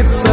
it's